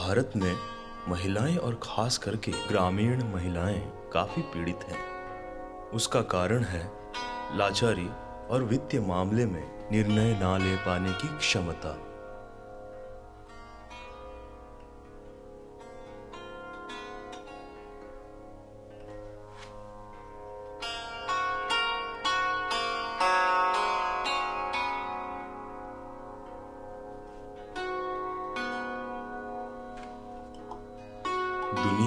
भारत में महिलाएँ और खास करके ग्रामीण महिलाएँ काफ़ी पीड़ित हैं। उसका कारण है लाचारी और वित्तीय मामले में निर्णय ना ले पाने की क्षमता।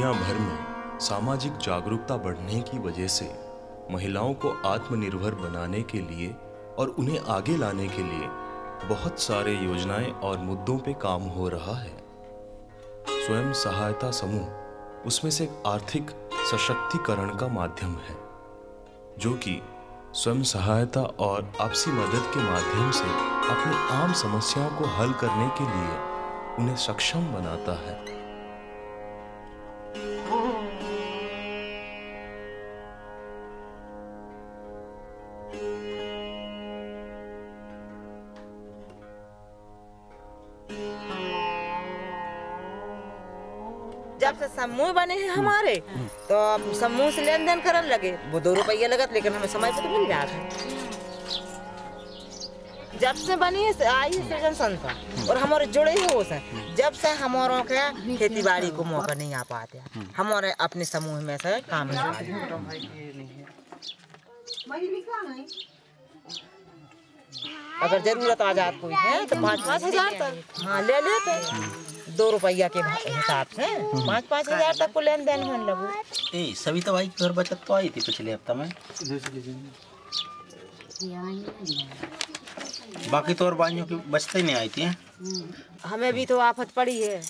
दुनिया भर में सामाजिक जागरूकता बढ़ने की वजह से महिलाओं को आत्मनिर्भर बनाने के लिए और उन्हें आगे लाने के लिए बहुत सारे योजनाएँ और मुद्दों पे काम हो रहा है। स्वयं सहायता समूह उसमें से आर्थिक सशक्तिकरण का माध्यम है, जो कि स्वयं सहायता और आपसी मदद के माध्यम से अपनी आम समस्याओं को हल करने के लिए उन्हें सक्षम बनाता है। जब से समूह बने हैं हमारे तो समूह से लेन देन करने लगे। वो दो रुपये लगत, लेकिन हमें समय पे तो मिल जाता। जब से बनी है आई है सृजन संस्था, और हमारे जुड़े ही हो जब से हमारों के खेती बाड़ी को मौका नहीं आ पाते, हमारे अपने समूह में से काम अगर ज़रूरत आ कोई है तो पाँच पाँच हज़ार तक। हाँ ले लेते। दो रुपया के हिसाब से। पाँच पाँच हज़ार तक को लेन देन होने लगो ए सविता भाई की घर बचत तो आई थी पिछले हफ़्ता में। बाकी तो और बाइयों की बचत ही नहीं आई थी हमें भी तो आफत पड़ी है।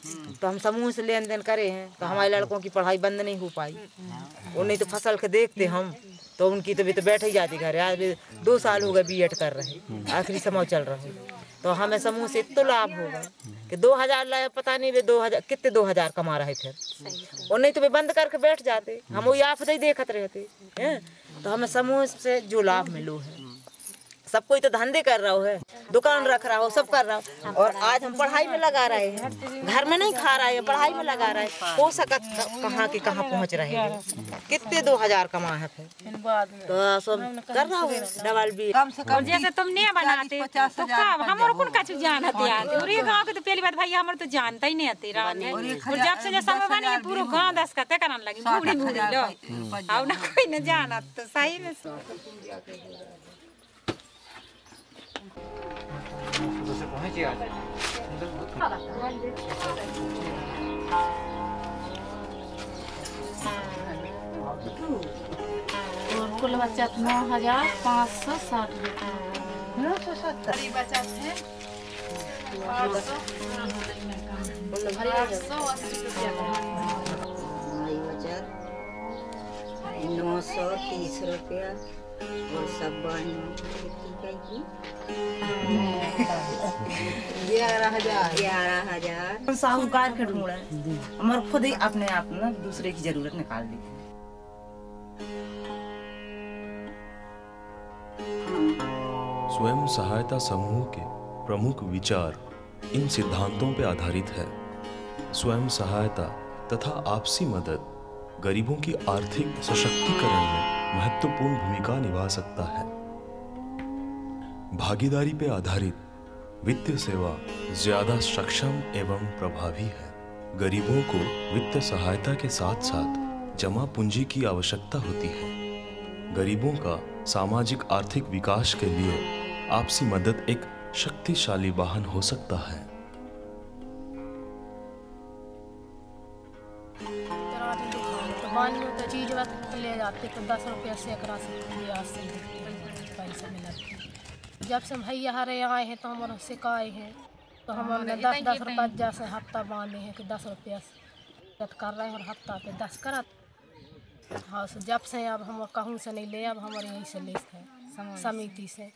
तो हम समूह से लेन देन करे हैं तो हमारे लड़कों की पढ़ाई बंद नहीं हो पाई। वो नहीं तो फ़सल के देखते हम तो उनकी तो भी तो बैठ ही जाती घर। आज भी दो साल हो गए बीएड कर रहे। आखिरी समय चल रहा है। तो हमें समूह से इतना लाभ होगा कि दो हज़ार लाए पता नहीं वे दो हज़ार, कितने दो हज़ार कमा रहे थे। और नहीं तो वे बंद करके बैठ जाते। हम वो आप नहीं देखते रहते, हैं। तो हमें समूह से जो लाभ मिलो है। सब कोई तो धंधे कर रहा है दुकान रख रहा हो सब कर रहा हो। और आज हम पढ़ाई में लगा रहे हैं। घर में नहीं खा रहे हैं पढ़ाई में लगा रहे हैं। हो सकत कहाँ के कहाँ पहुँच रहे हैं। कितने दो हज़ार कमा है फिर। तो सब कर रहा हूँ डबल भी और जैसे तुम नहीं बनाते तो काम हमारे कौन कछु जानते आते और ये गाँव के तो पहली बात भैया हमारे तो जानता ही नहीं आते रात में। और जब से जैसा समय बने पूरा गाँव दस कते करने लगी बूढ़ी बूढ़ी लो। अब ना कोई न जानत तो सही में और कुल बचत नौ हज़ार पाँच सौ साठ रुपये नौ सौ हमारी बचत नौ सौ तीस रुपया। और सब बानियों की ग्यारह हज़ार। ग्यारह हज़ार। साहूकार के ढूंढे हमारे खुद ही अपने आप ना दूसरे की ज़रूरत निकाल दी। स्वयं सहायता समूह के प्रमुख विचार इन सिद्धांतों पर आधारित है। स्वयं सहायता तथा आपसी मदद गरीबों की आर्थिक सशक्तिकरण में महत्वपूर्ण भूमिका निभा सकता है। भागीदारी पर आधारित वित्तीय सेवा ज़्यादा सक्षम एवं प्रभावी है। गरीबों को वित्तीय सहायता के साथ साथ जमा पूंजी की आवश्यकता होती है। गरीबों का सामाजिक आर्थिक विकास के लिए आपसी मदद एक शक्तिशाली वाहन हो सकता है। तो लो तो तो दस रुपया से एक से ब्याज से पैसा मिला जब से भैया हरे आए हैं तो हमारे सिखाए हैं। तो हम हमने दस दस रुपया जैसे हफ़्ता बांधे हैं कि दस रुपया से कर रहे हैं और हफ़्ता पे दस करा। हाँ so जब से अब हम कहूँ से नहीं ले अब हमारे यहीं से ले हैं समिति से।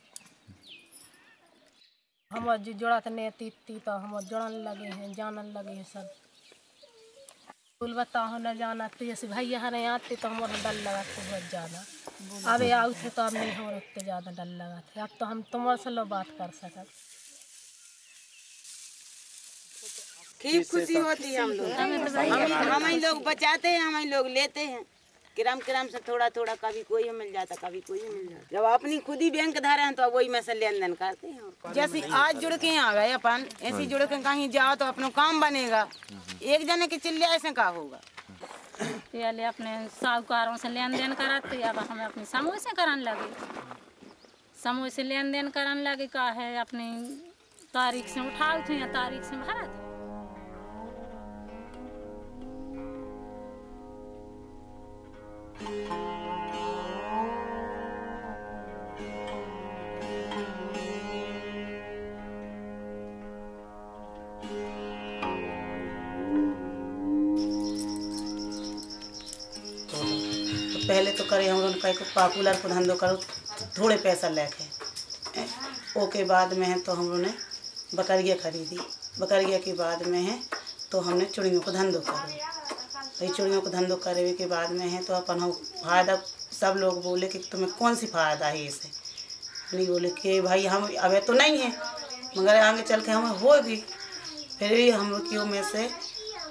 हम जो जोड़त नहीं तीती तो हम जोड़न लगे हैं जानन लगे हैं सब। कुल बताओ न जाना तो जैसे यहाँ नहीं आते तो हमारा डर लगा तो बहुत ज़्यादा। अब आओ थे तो अब नहीं हो उतने ज़्यादा डर लगा थे। अब तो हम तुम्हारे से लो बात कर सकत खूब खुशी होती है हम लोग। हम हम ही लोग बचाते हैं हम ही लोग लेते हैं। किराम किराम से थोड़ा थोड़ा कभी कोई मिल जाता कभी कोई मिल जाता। जब अपनी खुद ही बैंक धारे हैं तो वही में से लेन देन करते हैं। जैसे आज जुड़ के आ गए अपन ऐसे जुड़ के कहीं जाओ तो अपना काम बनेगा। एक जने के चिल्ले ऐसे का होगा? पहले अपने साहूकारों से लेन देन कराते अब हम अपने समूह से कराने लगे। समूह से लेन देन कराने लगे का है अपनी तारीख से उठाओ थे या तारीख से भरा थे पहले तो करे हम लोग को पॉपुलर को धंधो करो थोड़े पैसा लेके ओके, बाद में है तो हम लोग ने बकरिया खरीदी। बकरिया के बाद में है तो हमने चुड़ियों को धंधो करो। भाई चुड़ियों को धंधो करे के बाद में है तो अपन हम फ़ायदा सब लोग बोले कि तुम्हें कौन सी फ़ायदा है इसे? नहीं बोले कि भाई हम अबे तो नहीं है, मगर आगे चल के हमें हो भी। फिर भी हम क्यों में से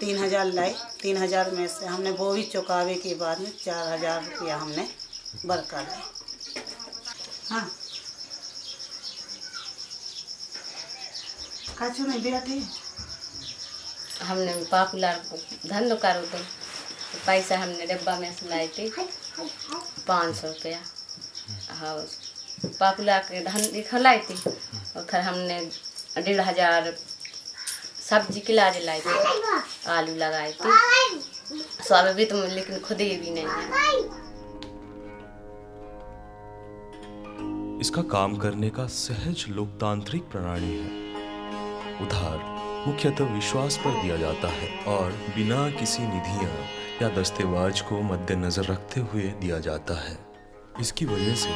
तीन हज़ार लाए, तीन हज़ार में से हमने वो भी चुकावे के बाद में चार हज़ार रुपया हमने बरका लाए हाँ। काचू नहीं बैठी हमने पॉपुलर धंधो करो तो पैसा हमने डब्बा में से लाए थे। पाँच सौ रुपया। हाँ पॉपुलर के धंधे खिलाए थे। और फिर हमने डेढ़ हज़ार सब्ज़ी के लारे लाए थे। आलू लगाए थे। स्वाभाविक में लेकिन खुद ही भी नहीं है। इसका काम करने का सहज लोकतांत्रिक प्रणाली है। उधार। मुख्यतः विश्वास पर दिया जाता है और बिना किसी निधियाँ या दस्तेवाज को मद्देनजर रखते हुए दिया जाता है। इसकी वजह से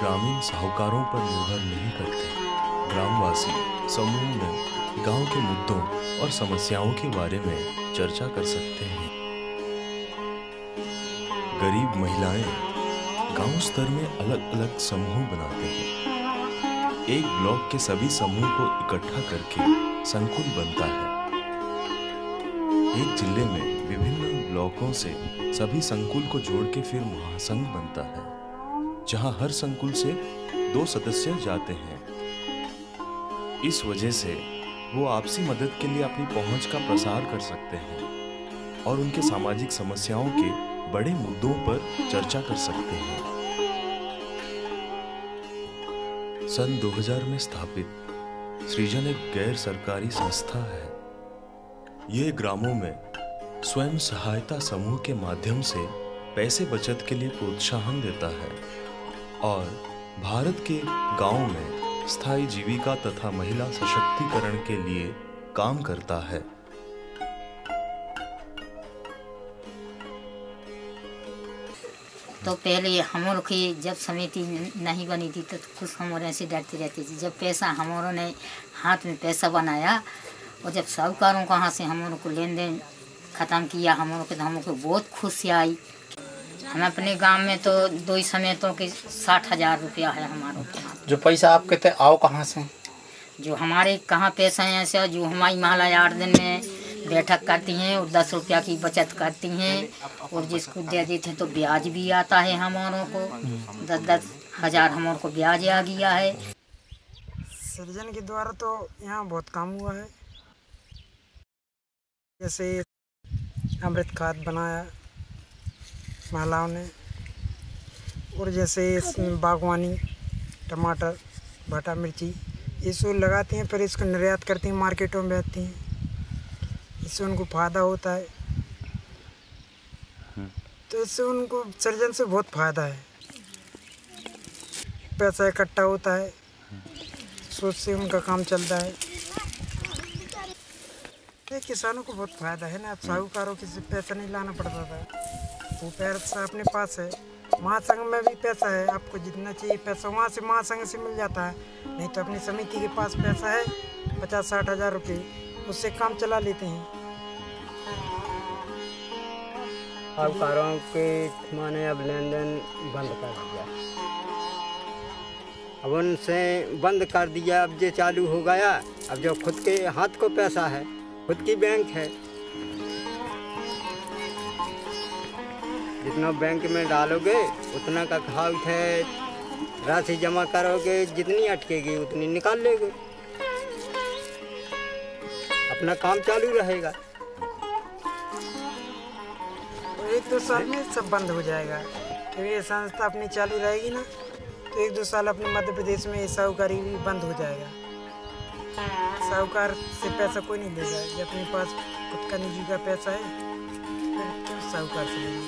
ग्रामीण साहूकारों पर निर्भर नहीं करते। ग्रामवासी, समूह में, गाँव के मुद्दों और समस्याओं के बारे में चर्चा कर सकते हैं। गरीब महिलाएँ गाँव स्तर में अलग अलग समूह बनाते हैं। एक ब्लॉक के सभी समूह को इकट्ठा करके संकुल बनता है। एक ज़िले में विभिन्न ब्लॉकों से सभी संकुल को जोड़ के फिर महासंघ बनता है, जहाँ हर संकुल से दो सदस्य जाते हैं। इस वजह से वो आपसी मदद के लिए अपनी पहुँच का प्रसार कर सकते हैं और उनके सामाजिक समस्याओं के बड़े मुद्दों पर चर्चा कर सकते हैं। सन 2000 में स्थापित सृजन एक गैर सरकारी संस्था है। ये ग्रामों में स्वयं सहायता समूह के माध्यम से पैसे बचत के लिए प्रोत्साहन देता है और भारत के गाँव में स्थायी जीविका तथा महिला सशक्तिकरण के लिए काम करता है। तो पहले हमारों की जब समिति नहीं बनी थी तो कुछ हमारे ऐसे डरती रहती थी। जब पैसा हमारों ने हाथ में पैसा बनाया और जब साहूकारों को यहाँ से हमारों को लेन देन ख़त्म किया हमारों को तो हमको बहुत खुशी आई। हम अपने गाँव में तो दो ही समेतों के साठ हज़ार रुपया है हमारों के जो पैसा आपके थे आओ कहाँ से? जो हमारे कहाँ पैसा है ऐसे जो हमारी महिला आठ दिन में बैठक करती हैं और दस रुपया की बचत करती हैं। और जिसको दे देते हैं तो ब्याज भी आता है हमारों को। दस दस हज़ार हमारों को ब्याज आ गया है। सृजन के द्वारा तो यहाँ बहुत काम हुआ है। जैसे अमृत खाद बनाया महिलाओं ने, और जैसे बागवानी, टमाटर, भटा मिर्ची, ये सब लगाती हैं, फिर इसको निर्यात करती हैं, मार्केटों में बेचती हैं। इससे उनको फ़ायदा होता है। तो इससे उनको सृजन से बहुत फ़ायदा है। पैसा इकट्ठा होता है। सोच से उनका काम चलता है। ये किसानों को बहुत फ़ायदा है ना। अब साहूकारों के से पैसा नहीं लाना पड़ता था। वो पैसा अपने पास है। महासंघ में भी पैसा है। आपको जितना चाहिए पैसा वहाँ से महासंघ से मिल जाता है। नहीं तो अपनी समिति के पास पैसा है। पचास साठ हज़ार रुपये। उससे काम चला लेते हैं। साहूकारों के माने अब लेन देन बंद कर दिया। अब उनसे बंद कर दिया, अब जो चालू हो गया। अब जो खुद के हाथ को पैसा है, खुद की बैंक है। जितना बैंक में डालोगे, उतना का खाव है, राशि जमा करोगे, जितनी अटकेगी, उतनी निकाल लेगे। अपना काम चालू रहेगा। एक दो साल में सब बंद हो जाएगा। क्योंकि ये संस्था अपनी चालू रहेगी ना तो एक दो साल अपने मध्य प्रदेश में ये साहूकारी भी बंद हो जाएगा। साहूकार से पैसा कोई नहीं लेगा ये अपने पास खुद का निजी का पैसा है तो साहूकार से लेंगे